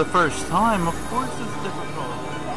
The first time, of course it's difficult.